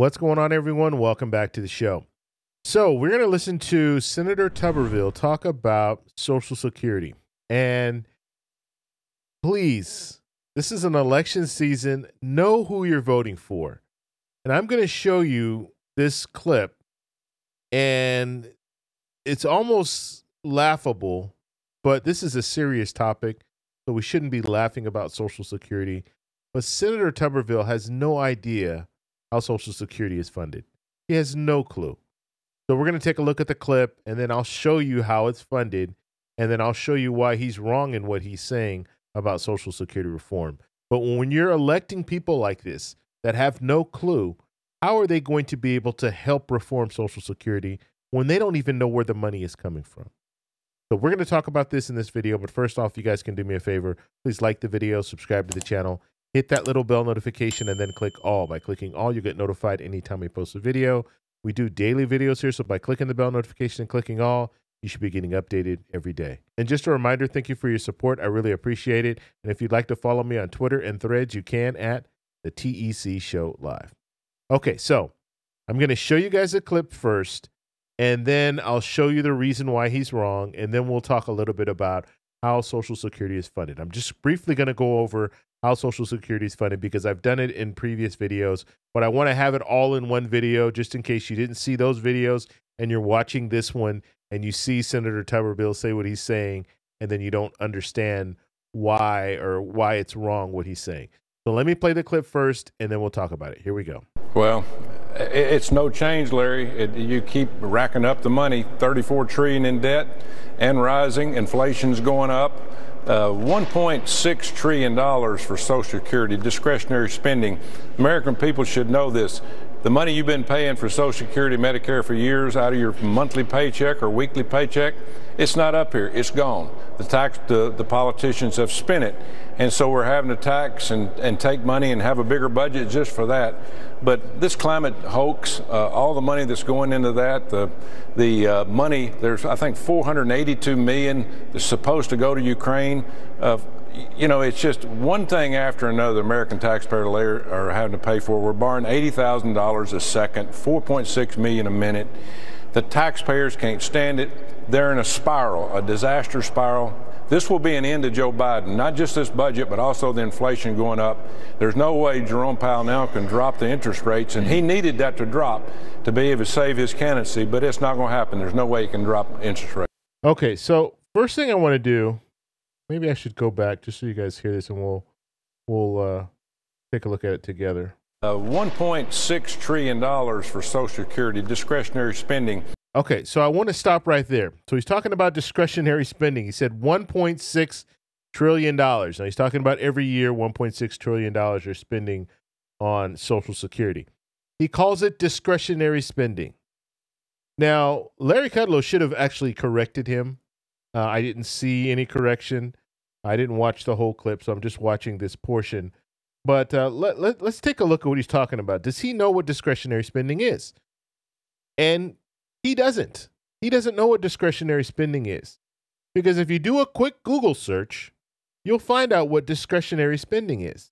What's going on, everyone? Welcome back to the show. So, we're going to listen to Senator Tuberville talk about Social Security. And please, this is an election season. Know who you're voting for. And I'm going to show you this clip. And it's almost laughable, but this is a serious topic. So, we shouldn't be laughing about Social Security. But Senator Tuberville has no idea how Social Security is funded. He has no clue. So we're going to take a look at the clip and then I'll show you how it's funded and then I'll show you why he's wrong in what he's saying about Social Security reform. But when you're electing people like this that have no clue, how are they going to be able to help reform Social Security when they don't even know where the money is coming from? So we're going to talk about this in this video, but first off, you guys can do me a favor. Please like the video, subscribe to the channel, hit that little bell notification and then click all. By clicking all, you get notified anytime we post a video. We do daily videos here, so by clicking the bell notification and clicking all, you should be getting updated every day. And just a reminder, thank you for your support. I really appreciate it. And if you'd like to follow me on Twitter and threads, you can at the TEC Show Live. Okay, so I'm going to show you guys a clip first, and then I'll show you the reason why he's wrong, and then we'll talk a little bit about how Social Security is funded. I'm just briefly going to go over how Social Security is funded because I've done it in previous videos, but I want to have it all in one video just in case you didn't see those videos and you're watching this one and you see Senator Tuberville say what he's saying and then you don't understand why or why it's wrong what he's saying. So let me play the clip first and then we'll talk about it. Here we go. Well, it's no change, Larry. It, you keep racking up the money, 34 trillion in debt and rising. Inflation's going up. Uh, $1.6 trillion for Social Security, discretionary spending. American people should know this. The money you've been paying for Social Security, Medicare for years out of your monthly paycheck or weekly paycheck, it's not up here. It's gone. The tax, the, the politicians have spent it. And so we're having to tax and, and take money and have a bigger budget just for that. But this climate hoax, uh, all the money that's going into that, the the uh, money there's I think 482 million that's supposed to go to Ukraine. Uh, you know, it's just one thing after another. American taxpayers are having to pay for. We're borrowing eighty thousand dollars a second, 4.6 million a minute. The taxpayers can't stand it. They're in a spiral, a disaster spiral. This will be an end to Joe Biden, not just this budget, but also the inflation going up. There's no way Jerome Powell now can drop the interest rates, and he needed that to drop to be able to save his candidacy, but it's not going to happen. There's no way he can drop interest rates. Okay, so first thing I want to do, maybe I should go back just so you guys hear this, and we'll we'll uh, take a look at it together. Uh, $1.6 trillion for Social Security discretionary spending. Okay, so I want to stop right there. So he's talking about discretionary spending. He said 1.6 trillion dollars. Now he's talking about every year 1.6 trillion dollars you're spending on Social Security. He calls it discretionary spending. Now, Larry Kudlow should have actually corrected him. Uh, I didn't see any correction. I didn't watch the whole clip, so I'm just watching this portion. But uh, let, let, let's take a look at what he's talking about. Does he know what discretionary spending is? And he doesn't. He doesn't know what discretionary spending is. Because if you do a quick Google search, you'll find out what discretionary spending is.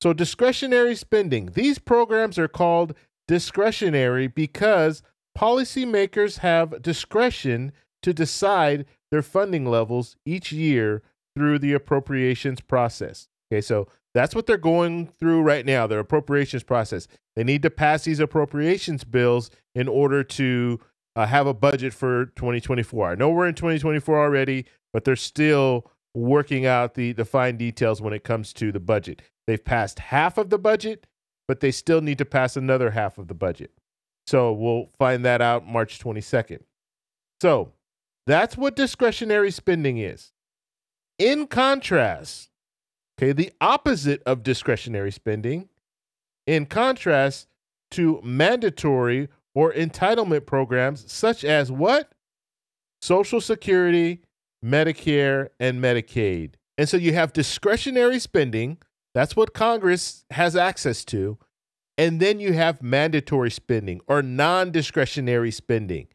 So, discretionary spending, these programs are called discretionary because policymakers have discretion to decide their funding levels each year through the appropriations process. Okay, so that's what they're going through right now, their appropriations process. They need to pass these appropriations bills in order to uh, have a budget for 2024. I know we're in 2024 already, but they're still working out the, the fine details when it comes to the budget. They've passed half of the budget, but they still need to pass another half of the budget. So we'll find that out March 22nd. So that's what discretionary spending is. In contrast, okay, the opposite of discretionary spending, in contrast to mandatory or entitlement programs such as what? Social Security, Medicare, and Medicaid. And so you have discretionary spending. That's what Congress has access to. And then you have mandatory spending or non discretionary spending.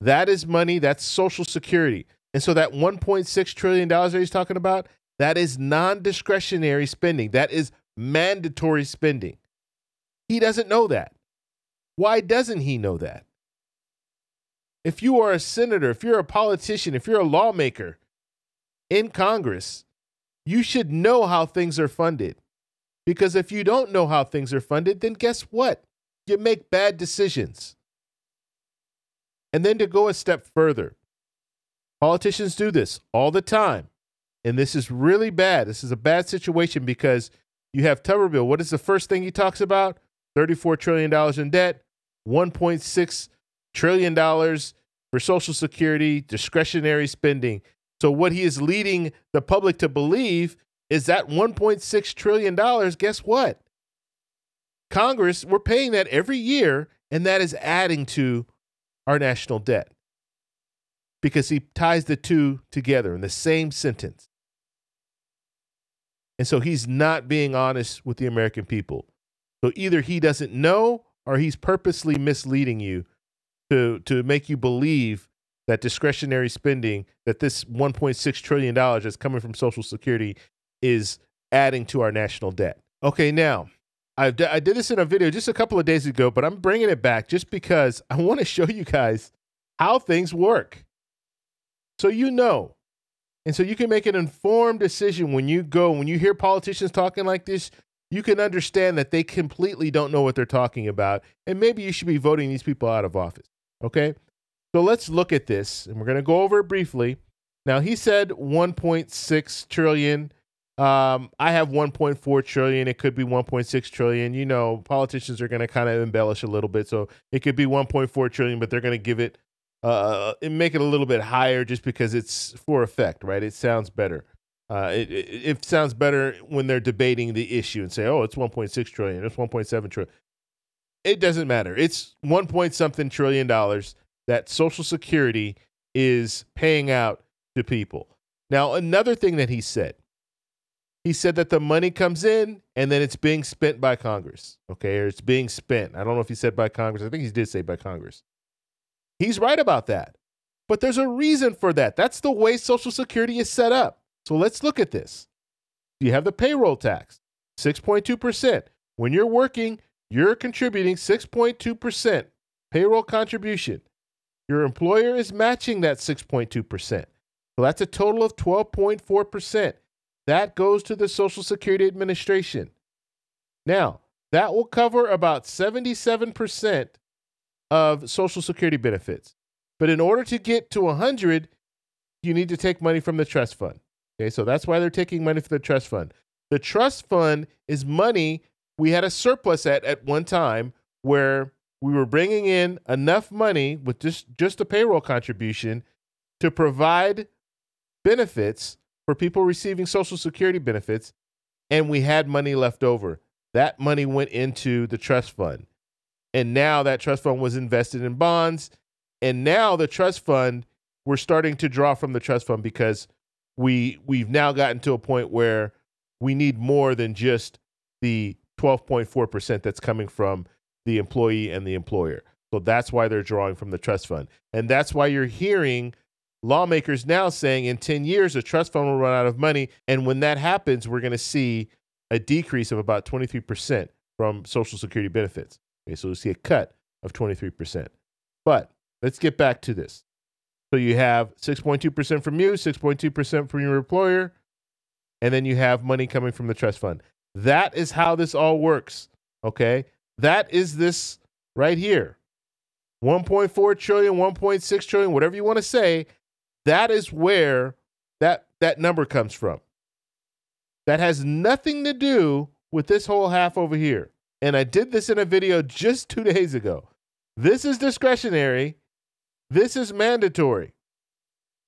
That is money, that's Social Security. And so that $1.6 trillion that he's talking about, that is non discretionary spending. That is mandatory spending. He doesn't know that. Why doesn't he know that? If you are a senator, if you're a politician, if you're a lawmaker in Congress, you should know how things are funded. Because if you don't know how things are funded, then guess what? You make bad decisions. And then to go a step further, politicians do this all the time. And this is really bad. This is a bad situation because you have Tuberville. What is the first thing he talks about? $34 trillion in debt, $1.6 trillion for Social Security, discretionary spending. So, what he is leading the public to believe is that $1.6 trillion, guess what? Congress, we're paying that every year, and that is adding to our national debt because he ties the two together in the same sentence. And so he's not being honest with the American people. So either he doesn't know or he's purposely misleading you to, to make you believe that discretionary spending, that this $1.6 trillion that's coming from Social Security is adding to our national debt. Okay, now, I did this in a video just a couple of days ago, but I'm bringing it back just because I want to show you guys how things work. So you know. And so you can make an informed decision when you go, when you hear politicians talking like this, you can understand that they completely don't know what they're talking about. And maybe you should be voting these people out of office. Okay. So let's look at this and we're going to go over it briefly. Now, he said 1.6 trillion. Um, I have 1.4 trillion. It could be 1.6 trillion. You know, politicians are going to kind of embellish a little bit. So it could be 1.4 trillion, but they're going to give it, uh, make it a little bit higher just because it's for effect, right? It sounds better. Uh, it, it, it, sounds better when they're debating the issue and say, "Oh, it's 1.6 trillion, it's 1.7 trillion." It doesn't matter. It's 1 point something trillion dollars that Social Security is paying out to people. Now, another thing that he said, he said that the money comes in and then it's being spent by Congress. Okay, or it's being spent. I don't know if he said by Congress. I think he did say by Congress. He's right about that. But there's a reason for that. That's the way Social Security is set up. So let's look at this. You have the payroll tax, 6.2%. When you're working, you're contributing 6.2% payroll contribution. Your employer is matching that 6.2%. So that's a total of 12.4%. That goes to the Social Security Administration. Now, that will cover about 77% of Social Security benefits. But in order to get to 100, you need to take money from the trust fund. Okay, so that's why they're taking money from the trust fund. The trust fund is money we had a surplus at at one time where we were bringing in enough money with just just a payroll contribution to provide benefits for people receiving social security benefits and we had money left over. That money went into the trust fund. And now that trust fund was invested in bonds and now the trust fund we're starting to draw from the trust fund because we we've now gotten to a point where we need more than just the 12.4% that's coming from the employee and the employer. So that's why they're drawing from the trust fund. And that's why you're hearing lawmakers now saying in 10 years the trust fund will run out of money and when that happens we're going to see a decrease of about 23% from social security benefits. Okay, so we'll see a cut of 23%. But let's get back to this. So you have 6.2% from you, 6.2% from your employer, and then you have money coming from the trust fund. That is how this all works. Okay. That is this right here 1.4 trillion, 1.6 trillion, whatever you want to say. That is where that, that number comes from. That has nothing to do with this whole half over here. And I did this in a video just two days ago. This is discretionary this is mandatory.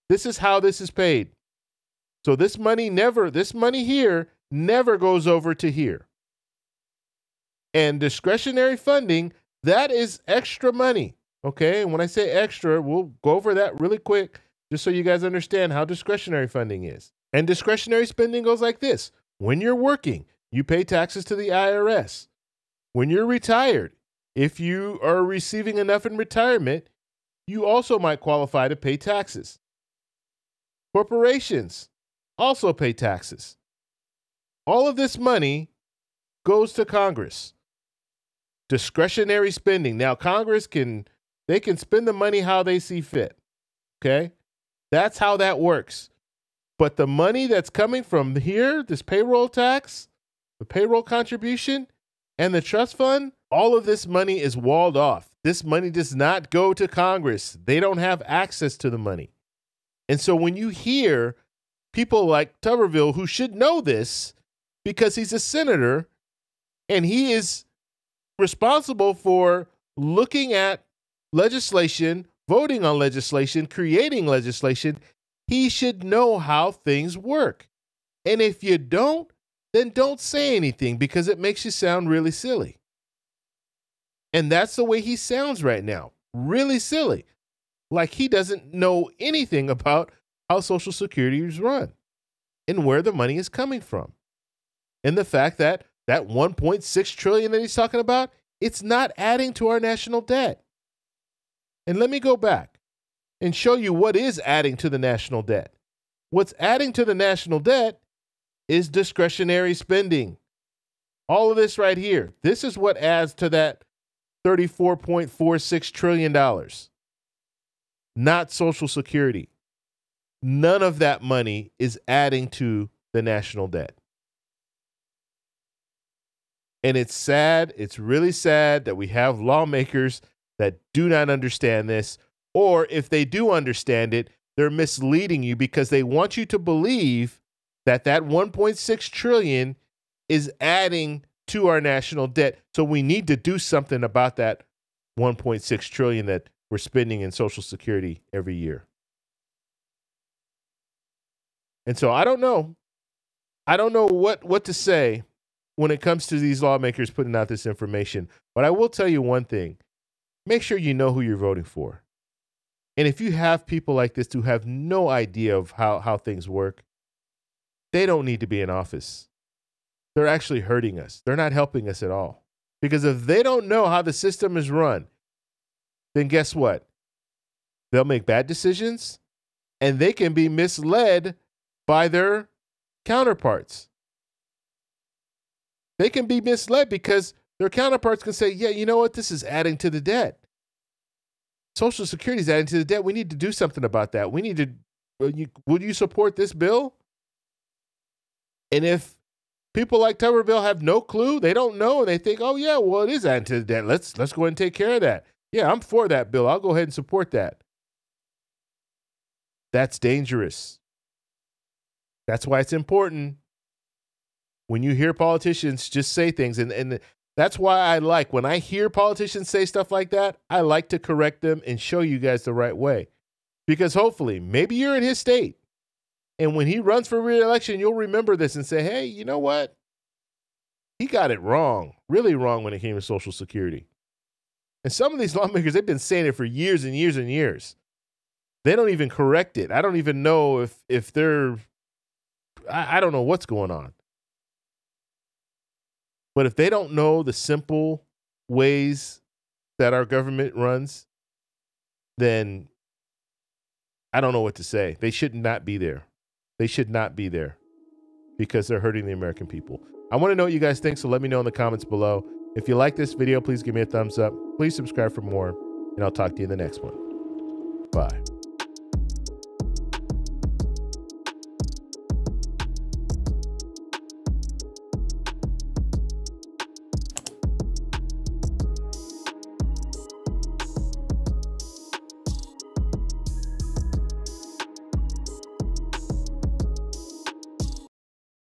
This is how this is paid. So this money never, this money here never goes over to here. And discretionary funding, that is extra money. Okay. And when I say extra, we'll go over that really quick just so you guys understand how discretionary funding is. And discretionary spending goes like this when you're working, you pay taxes to the IRS. When you're retired, if you are receiving enough in retirement, you also might qualify to pay taxes. Corporations also pay taxes. All of this money goes to Congress. discretionary spending. Now Congress can they can spend the money how they see fit. Okay? That's how that works. But the money that's coming from here, this payroll tax, the payroll contribution, and the trust fund, all of this money is walled off. This money does not go to Congress. They don't have access to the money. And so when you hear people like Tuberville, who should know this because he's a senator and he is responsible for looking at legislation, voting on legislation, creating legislation, he should know how things work. And if you don't, then don't say anything because it makes you sound really silly. And that's the way he sounds right now. Really silly. Like he doesn't know anything about how Social Security is run and where the money is coming from. And the fact that that 1.6 trillion that he's talking about, it's not adding to our national debt. And let me go back and show you what is adding to the national debt. What's adding to the national debt is discretionary spending. All of this right here. This is what adds to that $34.46 trillion. Not Social Security. None of that money is adding to the national debt. And it's sad, it's really sad that we have lawmakers that do not understand this, or if they do understand it, they're misleading you because they want you to believe that that 1.6 trillion is adding to our national debt. So we need to do something about that 1.6 trillion that we're spending in social security every year. And so I don't know. I don't know what what to say when it comes to these lawmakers putting out this information. But I will tell you one thing. Make sure you know who you're voting for. And if you have people like this who have no idea of how, how things work, they don't need to be in office. They're actually hurting us. They're not helping us at all. Because if they don't know how the system is run, then guess what? They'll make bad decisions and they can be misled by their counterparts. They can be misled because their counterparts can say, yeah, you know what? This is adding to the debt. Social Security is adding to the debt. We need to do something about that. We need to. Will you, will you support this bill? And if people like Tuberville have no clue, they don't know, and they think, oh yeah, well it is adding to the debt. Let's let's go and take care of that. Yeah, I'm for that bill. I'll go ahead and support that. That's dangerous. That's why it's important when you hear politicians just say things and, and that's why I like when I hear politicians say stuff like that, I like to correct them and show you guys the right way. Because hopefully, maybe you're in his state. And when he runs for reelection, you'll remember this and say, hey, you know what? He got it wrong, really wrong when it came to Social Security. And some of these lawmakers, they've been saying it for years and years and years. They don't even correct it. I don't even know if if they're I, I don't know what's going on. But if they don't know the simple ways that our government runs, then I don't know what to say. They should not be there. They should not be there because they're hurting the American people. I want to know what you guys think, so let me know in the comments below. If you like this video, please give me a thumbs up. Please subscribe for more, and I'll talk to you in the next one. Bye.